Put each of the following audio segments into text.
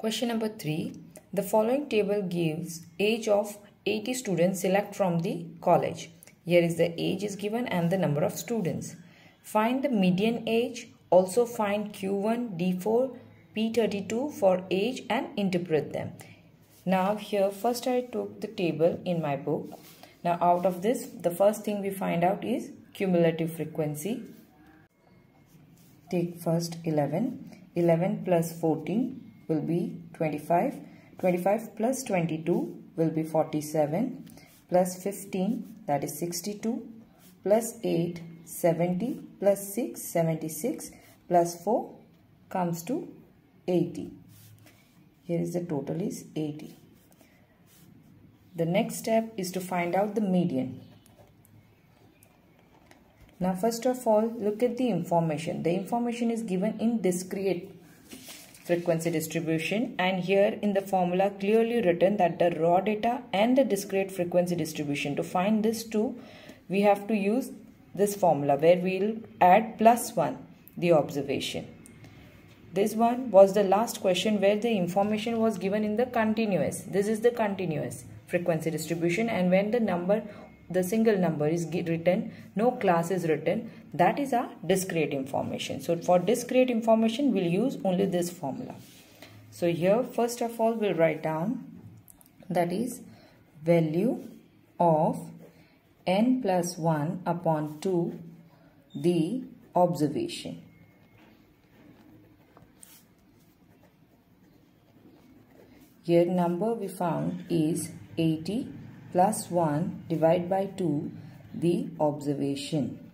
Question number 3. The following table gives age of 80 students select from the college. Here is the age is given and the number of students. Find the median age. Also find Q1, D4, P32 for age and interpret them. Now here first I took the table in my book. Now out of this the first thing we find out is cumulative frequency. Take first 11. 11 plus 14 will be 25. 25 plus 22 will be 47 plus 15 that is 62 plus 8 70 plus 6 76 plus 4 comes to 80. Here is the total is 80. The next step is to find out the median. Now first of all look at the information. The information is given in discrete frequency distribution and here in the formula clearly written that the raw data and the discrete frequency distribution to find this two we have to use this formula where we'll add plus 1 the observation. This one was the last question where the information was given in the continuous. This is the continuous frequency distribution and when the number the single number is written no class is written that is our discrete information. So for discrete information we'll use only this formula. So here first of all we'll write down that is value of n plus 1 upon 2 the observation. Here number we found is 80 plus 1 divided by 2 the observation.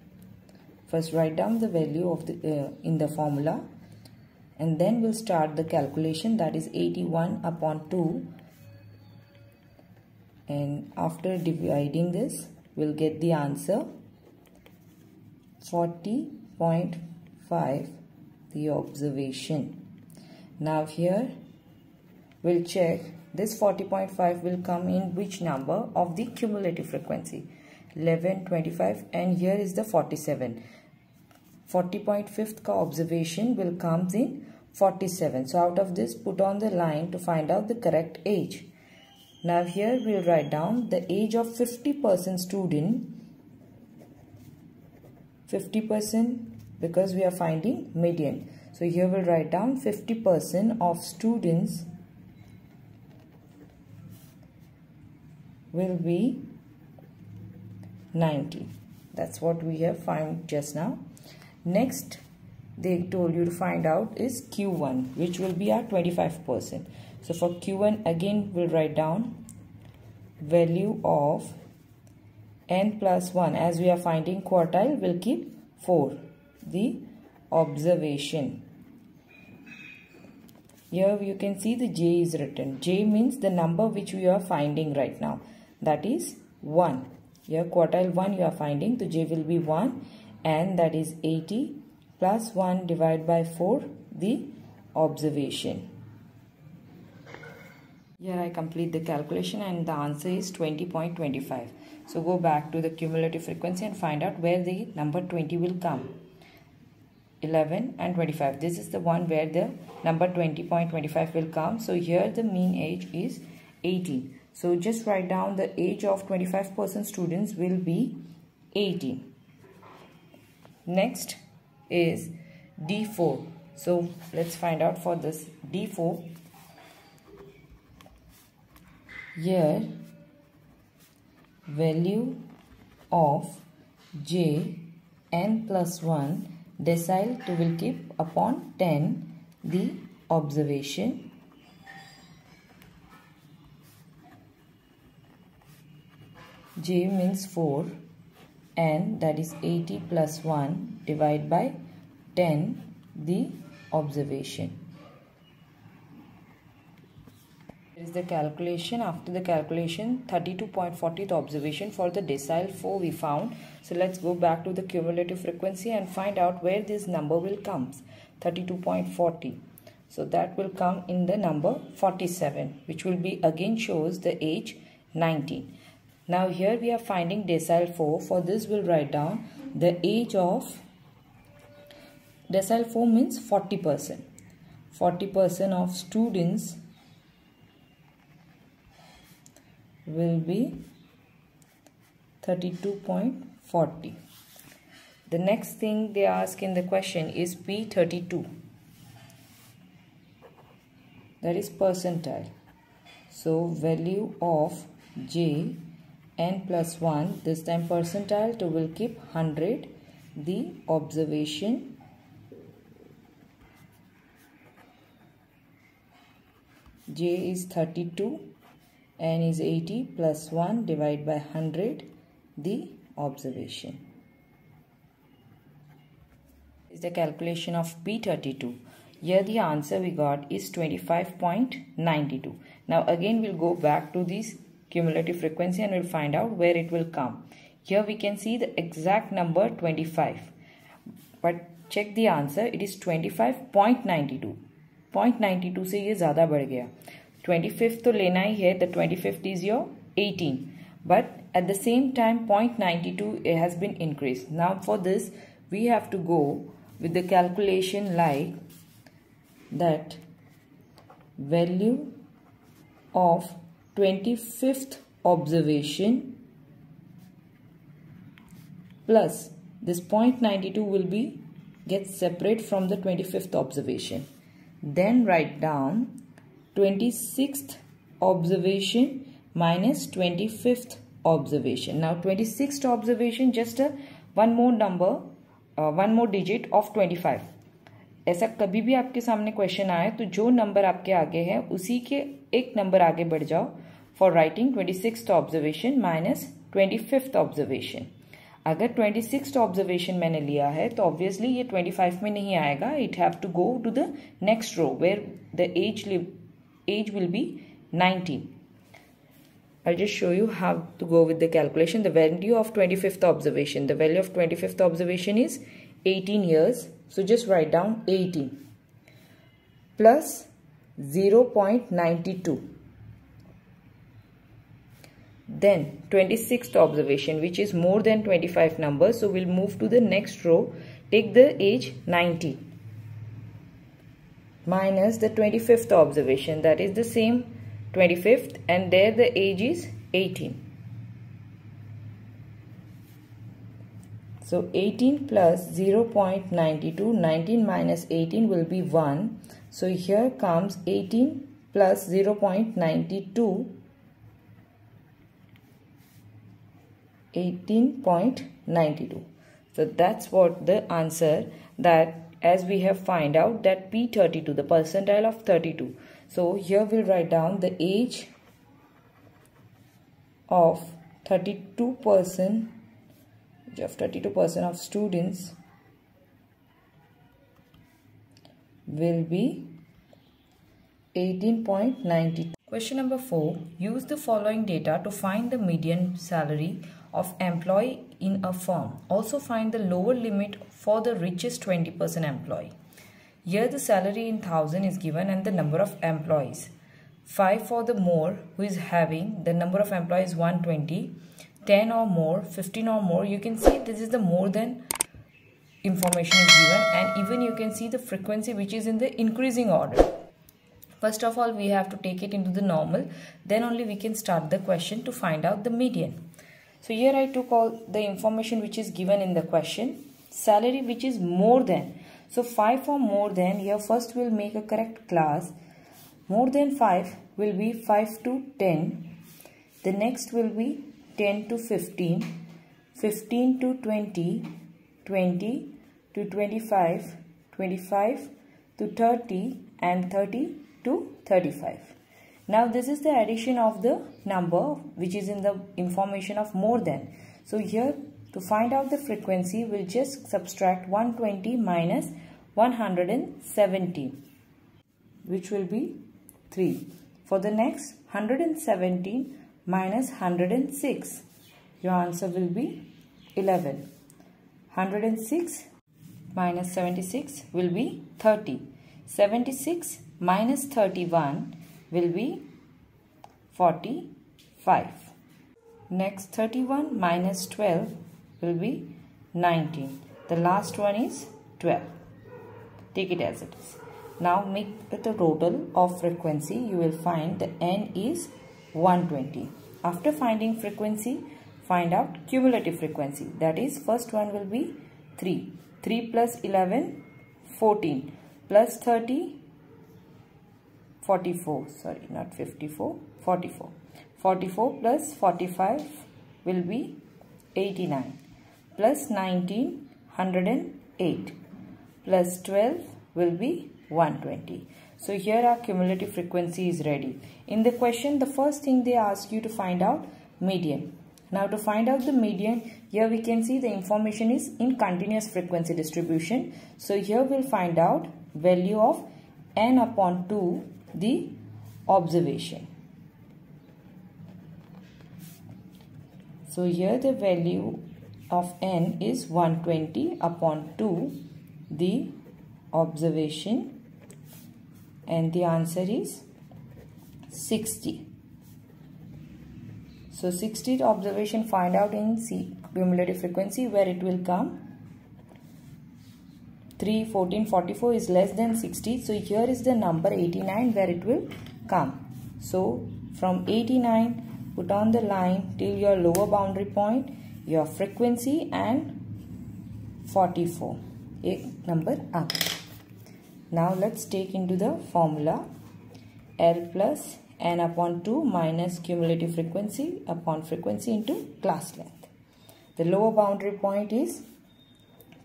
First write down the value of the uh, in the formula and then we'll start the calculation that is 81 upon 2 and after dividing this we'll get the answer 40.5 the observation. Now here we'll check this 40.5 will come in which number of the cumulative frequency? 11, 25 and here is the 47. 40.5th observation will comes in 47. So out of this put on the line to find out the correct age. Now here we'll write down the age of 50% student 50% because we are finding median. So here we'll write down 50% of students will be 90 that's what we have found just now next they told you to find out is q1 which will be our 25 percent. So for q1 again we'll write down value of n plus 1 as we are finding quartile we'll keep 4 the observation. Here you can see the j is written. J means the number which we are finding right now. That is 1. Here quartile 1 you are finding, so j will be 1 and that is 80 plus 1 divided by 4 the observation. Here I complete the calculation and the answer is 20.25. So go back to the cumulative frequency and find out where the number 20 will come. 11 and 25. This is the one where the number 20.25 will come. So here the mean age is 18. So just write down the age of 25% students will be 18. Next is D4. So let's find out for this D4. Here value of j n plus 1 decile to will keep upon 10 the observation j means 4 and that is 80 plus 1 divided by 10 the observation. Here is the calculation. After the calculation 32.40 the observation for the decile 4 we found. So let's go back to the cumulative frequency and find out where this number will come. 32.40. So that will come in the number 47 which will be again shows the age 19. Now here we are finding decile 4. For this we'll write down the age of decile 4 means 40%. 40% of students will be 32.40. The next thing they ask in the question is P32. That is percentile. So value of J n plus 1 this time percentile to will keep 100 the observation. J is 32 n is 80 plus 1 divided by 100 the observation. Is the calculation of P32 here the answer we got is 25.92 now again we'll go back to this cumulative frequency and we'll find out where it will come here we can see the exact number 25 but check the answer it is 25.92 0.92 से ये ज़्यादा बढ़ गया 25th तो लेना ही है the 25th is your 18 but at the same time 0.92 it has been increased now for this we have to go with the calculation like that value of 25th observation plus this 0.92 will be get separate from the 25th observation. Then write down 26th observation minus 25th observation. Now 26th observation just a one more number uh, one more digit of 25 ऐसा कभी भी आपके सामने question आए तो जो number आपके आगे है, उसी के एक नंबर आगे बढ़ जाओ for writing twenty six observation minus twenty fifth observation अगर ट्वेंटी सिक्स ऑब्जर्वेशन मैंने लिया है तो ऑब्वियसली ये ट्वेंटी फाइव में नहीं आएगा it have to go to the next row where the age age will be nineteen I'll just show you how to go with the calculation. The value of 25th observation. The value of 25th observation is 18 years. So just write down 18 plus 0.92. Then 26th observation which is more than 25 numbers. So we'll move to the next row. Take the age 90 minus the 25th observation that is the same 25th and there the age is 18. So 18 plus 0.92, 19 minus 18 will be 1. So here comes 18 plus 0.92 18.92 so that's what the answer that as we have find out that p32 the percentile of 32 so here we'll write down the age of 32 percent of 32 percent of students will be 18.92 question number 4 use the following data to find the median salary of employee in a firm. Also find the lower limit for the richest 20% employee. Here the salary in 1000 is given and the number of employees. 5 for the more who is having the number of employees 120, 10 or more, 15 or more. You can see this is the more than information is given and even you can see the frequency which is in the increasing order. First of all, we have to take it into the normal. Then only we can start the question to find out the median. So here I took all the information which is given in the question. Salary which is more than. So 5 or more than. Here first we'll make a correct class. More than 5 will be 5 to 10. The next will be 10 to 15. 15 to 20. 20 to 25. 25 to 30 and 30 to 35. Now this is the addition of the number which is in the information of more than. So here to find out the frequency we'll just subtract 120 minus 170 which will be 3. For the next 117 minus 106 your answer will be 11. 106 minus 76 will be 30. 76 minus 31 will be 45. Next 31 minus 12 will be 19. The last one is 12. Take it as it is. Now make the total of frequency. You will find the n is 120. After finding frequency, find out cumulative frequency. That is first one will be 3. 3 plus 11, 14 plus 30, 44. Sorry, not 54, 44. 44 plus 45 will be 89 plus 19, 108 plus 12 will be 120. So here our cumulative frequency is ready. In the question, the first thing they ask you to find out median. Now to find out the median, here we can see the information is in continuous frequency distribution. So here we'll find out value of n upon 2 the observation. So here the value of n is 120 upon 2 the observation and the answer is 60. So 60 observation find out in C cumulative frequency where it will come 3, 14, 44 is less than 60. So here is the number 89 where it will come. So from 89 put on the line till your lower boundary point your frequency and 44 एक number up. Now let's take into the formula. L plus n upon 2 minus cumulative frequency upon frequency into class length. The lower boundary point is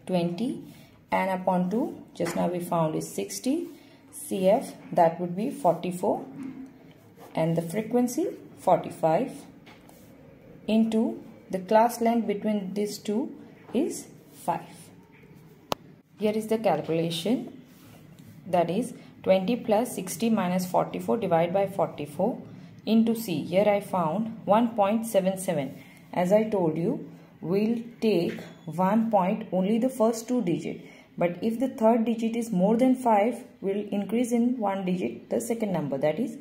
20 n upon 2 just now we found is 60 CF that would be 44 and the frequency 45 into the class length between these two is 5. Here is the calculation that is 20 plus 60 minus 44 divided by 44 into C. Here I found 1.77. As I told you, we'll take 1 point only the first two digit. But if the third digit is more than 5, we'll increase in one digit the second number. That is,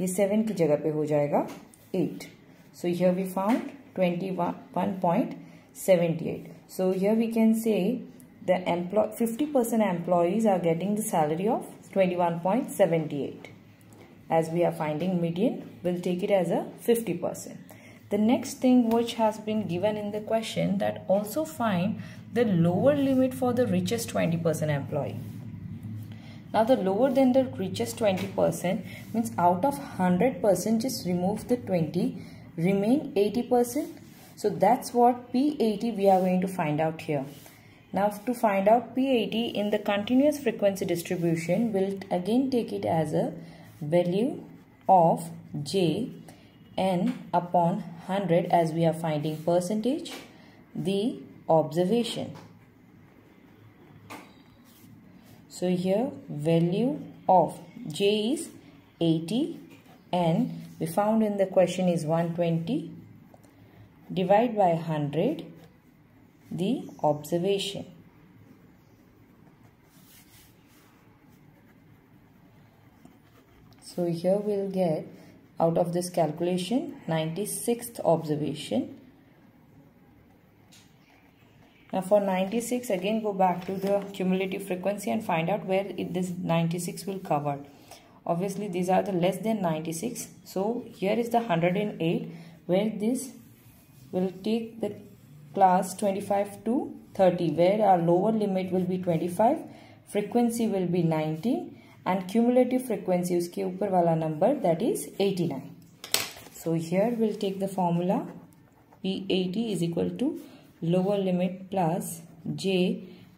ये 7 की जगह पे हो जाएगा 8. So here we found 21.78. So here we can say the employ 50% employees are getting the salary of 21.78 as we are finding median we'll take it as a 50% the next thing which has been given in the question that also find the lower limit for the richest 20% employee. Now the lower than the richest 20% means out of 100% just remove the 20 remain 80% so that's what P80 we are going to find out here now to find out P80 in the continuous frequency distribution, we'll again take it as a value of J n upon 100 as we are finding percentage, the observation. So here value of J is 80 and we found in the question is 120 divide by 100 the observation. So here we'll get out of this calculation 96th observation. Now for 96 again go back to the cumulative frequency and find out where it, this 96 will cover. Obviously these are the less than 96. So here is the 108 where this will take the class 25 to 30 where our lower limit will be 25 frequency will be 19 and cumulative frequency uske upar wala number that is 89 so here we'll take the formula. P80 is equal to lower limit plus j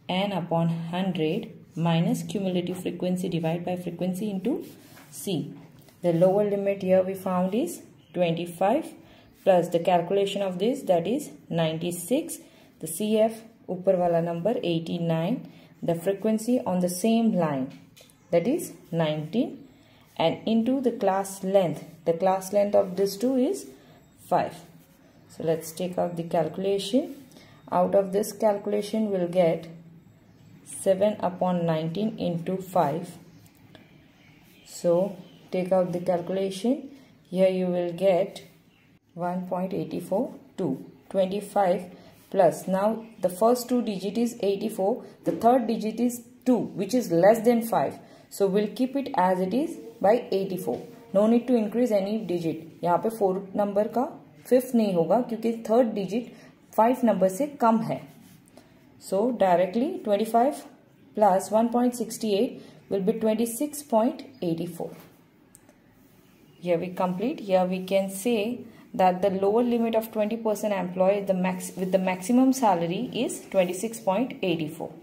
n upon 100 minus cumulative frequency divided by frequency into c. The lower limit here we found is 25 plus the calculation of this that is 96 the CF upper wala number 89 the frequency on the same line that is 19 and into the class length the class length of this two is 5 so let's take out the calculation. Out of this calculation we'll get 7 upon 19 into 5 so take out the calculation. Here you will get 1.84 to 25 plus now the first two digit is 84 the third digit is 2 which is less than 5. So we'll keep it as it is by 84. No need to increase any digit. यहाँ पे fourth number का fifth नहीं होगा क्योंकि third digit five number से कम है सो directly 25 plus 1.68 will be 26.84. Here we complete. Here we can say that the lower limit of 20% employee the max with the maximum salary is 26.84.